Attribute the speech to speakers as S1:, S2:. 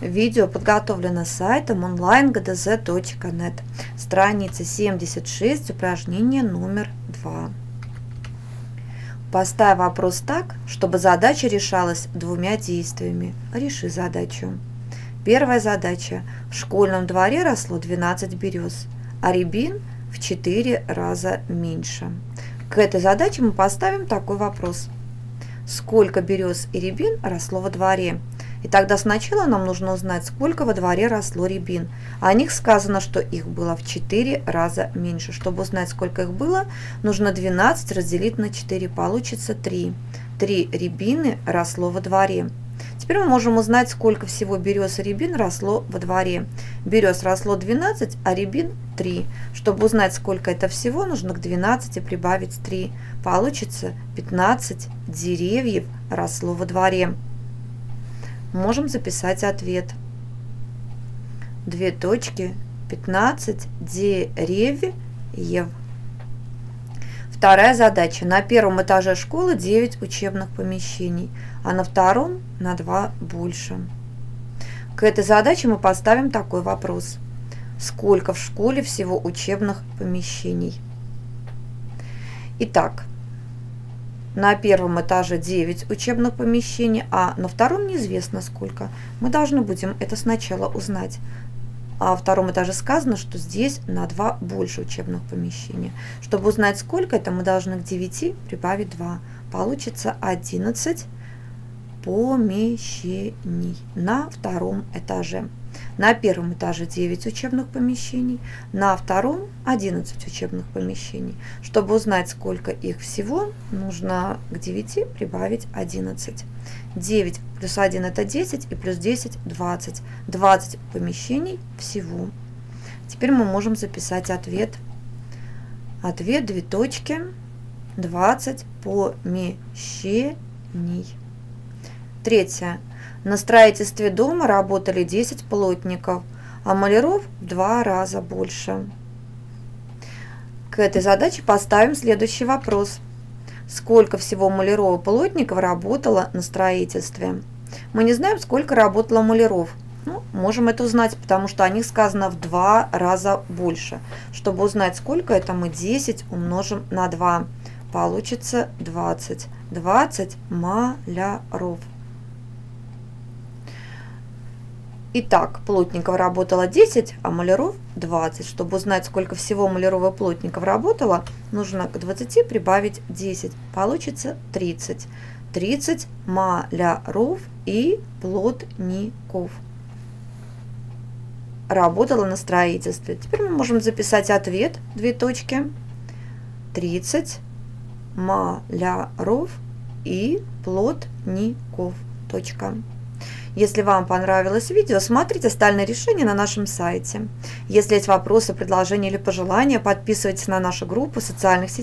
S1: Видео подготовлено сайтом online.gdz.net. Страница 76, упражнение номер 2. Поставь вопрос так, чтобы задача решалась двумя действиями. Реши задачу. Первая задача. В школьном дворе росло 12 берез, а рябин в 4 раза меньше. К этой задаче мы поставим такой вопрос. Сколько берез и рябин росло во дворе? И тогда сначала нам нужно узнать, сколько во дворе росло рябин. О них сказано, что их было в 4 раза меньше. Чтобы узнать, сколько их было, нужно 12 разделить на 4. Получится 3. 3 рябины росло во дворе. Теперь мы можем узнать, сколько всего берез и рябин росло во дворе. Берез росло 12, а рябин 3. Чтобы узнать, сколько это всего, нужно к 12 прибавить 3. Получится 15 деревьев росло во дворе можем записать ответ. Две точки, 15 деревьев. Вторая задача. На первом этаже школы 9 учебных помещений, а на втором на 2 больше. К этой задаче мы поставим такой вопрос. Сколько в школе всего учебных помещений? Итак, на первом этаже 9 учебных помещений, а на втором неизвестно сколько. Мы должны будем это сначала узнать. А во втором этаже сказано, что здесь на 2 больше учебных помещений. Чтобы узнать сколько это, мы должны к 9 прибавить 2. Получится 11 помещений на втором этаже. На первом этаже 9 учебных помещений, на втором 11 учебных помещений. Чтобы узнать, сколько их всего, нужно к 9 прибавить 11. 9 плюс 1 это 10 и плюс 10 20. 20 помещений всего. Теперь мы можем записать ответ. Ответ две точки 20 помещений. Третье. На строительстве дома работали 10 плотников, а маляров в два раза больше. К этой задаче поставим следующий вопрос. Сколько всего маляров и плотников работало на строительстве? Мы не знаем, сколько работало маляров. Ну, можем это узнать, потому что о них сказано в два раза больше. Чтобы узнать, сколько это, мы 10 умножим на 2. Получится 20. 20 маляров. Итак, Плотников работало 10, а Маляров 20. Чтобы узнать, сколько всего Маляров и Плотников работало, нужно к 20 прибавить 10. Получится 30. 30 маляров и плотников работала на строительстве. Теперь мы можем записать ответ, две точки. 30 маляров и плотников. Точка. Если вам понравилось видео, смотрите остальные решения на нашем сайте. Если есть вопросы, предложения или пожелания, подписывайтесь на нашу группу в социальных сетях.